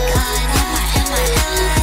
am I, am I, am I?